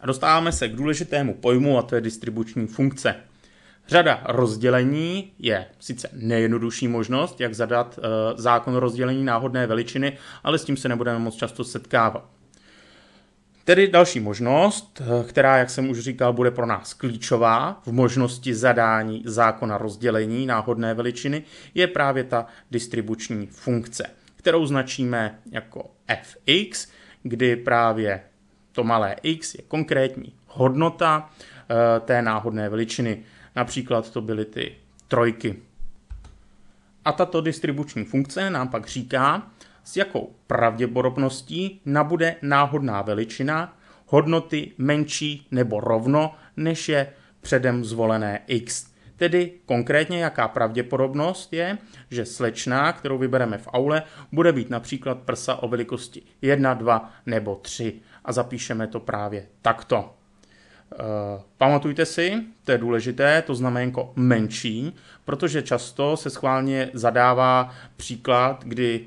A dostáváme se k důležitému pojmu, a to je distribuční funkce. Řada rozdělení je sice nejjednodušší možnost, jak zadat e, zákon rozdělení náhodné veličiny, ale s tím se nebudeme moc často setkávat. Tedy další možnost, eh, která, jak jsem už říkal, bude pro nás klíčová v možnosti zadání zákona rozdělení náhodné veličiny, je právě ta distribuční funkce, kterou značíme jako fx, kdy právě to malé x je konkrétní hodnota eh, té náhodné veličiny. Například to byly ty trojky. A tato distribuční funkce nám pak říká, s jakou pravděpodobností nabude náhodná veličina hodnoty menší nebo rovno, než je předem zvolené x. Tedy konkrétně jaká pravděpodobnost je, že slečna, kterou vybereme v aule, bude být například prsa o velikosti 1, 2 nebo 3. A zapíšeme to právě takto. Uh, pamatujte si, to je důležité, to znamenko menší, protože často se schválně zadává příklad, kdy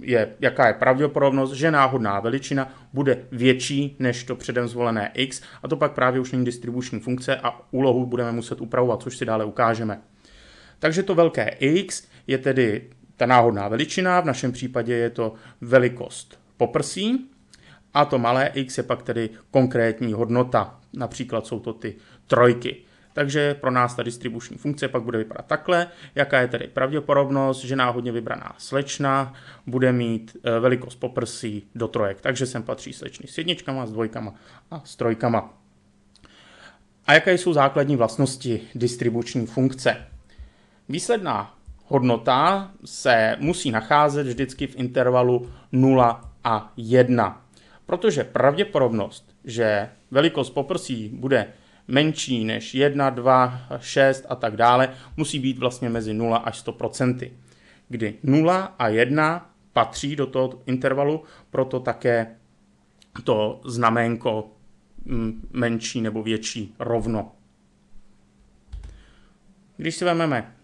je, jaká je pravděpodobnost, že náhodná veličina bude větší než to předem zvolené x a to pak právě už není distribuční funkce a úlohu budeme muset upravovat, což si dále ukážeme. Takže to velké x je tedy ta náhodná veličina, v našem případě je to velikost poprsí a to malé x je pak tedy konkrétní hodnota, například jsou to ty trojky. Takže pro nás ta distribuční funkce pak bude vypadat takhle, jaká je tedy pravděpodobnost, že náhodně vybraná slečna bude mít eh, velikost poprsí do trojek. Takže sem patří slečny s jedničkama, s dvojkama a s trojkama. A jaké jsou základní vlastnosti distribuční funkce? Výsledná hodnota se musí nacházet vždycky v intervalu 0 a 1. Protože pravděpodobnost, že velikost poprsí bude menší než 1, 2, 6 a tak dále, musí být vlastně mezi 0 až 100% kdy 0 a 1 patří do toho intervalu, proto také to znamenko mm, menší nebo větší rovno. Když si vezmeme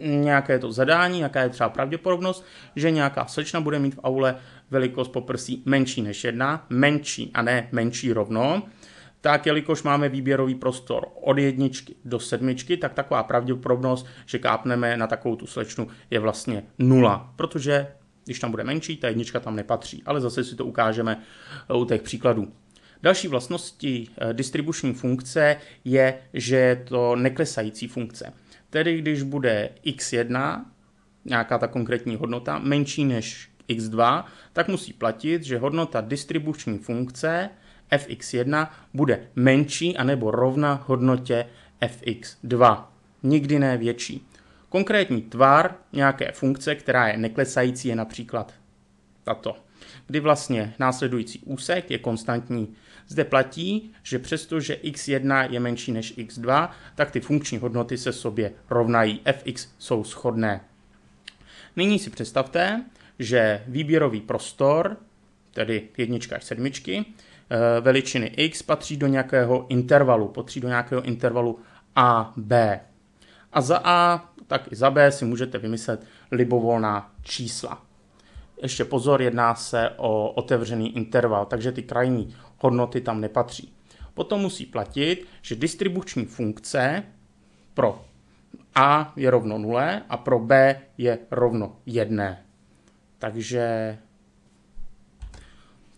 nějaké to zadání, jaká je třeba pravděpodobnost, že nějaká slečna bude mít v aule velikost poprsí menší než jedna, menší a ne menší rovno, tak jelikož máme výběrový prostor od jedničky do sedmičky, tak taková pravděpodobnost, že kápneme na takovou tu slečnu, je vlastně nula, protože když tam bude menší, ta jednička tam nepatří, ale zase si to ukážeme eh, u těch příkladů. Další vlastností eh, distribuční funkce je, že je to neklesající funkce. Tedy když bude x1, nějaká ta konkrétní hodnota, menší než x2, tak musí platit, že hodnota distribuční funkce fx1 bude menší anebo rovna hodnotě fx2. Nikdy ne větší. Konkrétní tvar nějaké funkce, která je neklesající, je například tato, kdy vlastně následující úsek je konstantní. Zde platí, že přestože x1 je menší než x2, tak ty funkční hodnoty se sobě rovnají. fx jsou shodné. Nyní si představte, že výběrový prostor, tedy jednička až sedmičky, Eh, veličiny x patří do nějakého intervalu, patří do nějakého intervalu a, b. A za a, tak i za b si můžete vymyslet libovolná čísla. Ještě pozor, jedná se o otevřený interval, takže ty krajní hodnoty tam nepatří. Potom musí platit, že distribuční funkce pro a je rovno 0 a pro b je rovno 1. Takže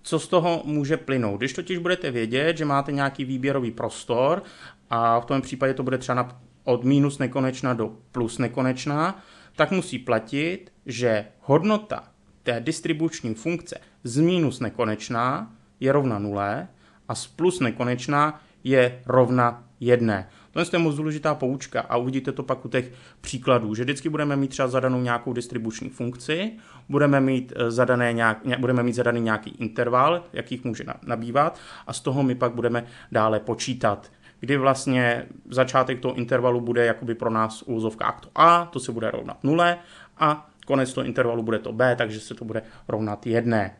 co z toho může plynout. Když totiž budete vědět, že máte nějaký výběrový prostor a v tom případě to bude třeba od minus nekonečna do plus nekonečna, tak musí platit, že hodnota té distribuční funkce z minus nekonečná je rovna nule a z plus nekonečná je rovna jedné. To je moc důležitá poučka a uvidíte to pak u těch příkladů, že vždycky budeme mít třeba zadanou nějakou distribuční funkci, budeme mít, eh, zadané nějak, budeme mít zadaný nějaký interval, jakých může nabývat a z toho my pak budeme dále počítat kdy vlastně začátek toho intervalu bude jakoby pro nás u úzovkách to A, to se bude rovnat nule a konec toho intervalu bude to B, takže se to bude rovnat jedné.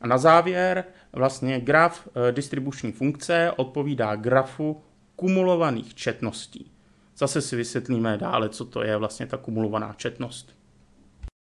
A na závěr vlastně graf eh, distribuční funkce odpovídá grafu kumulovaných četností. Zase si vysvětlíme dále, co to je vlastně ta kumulovaná četnost.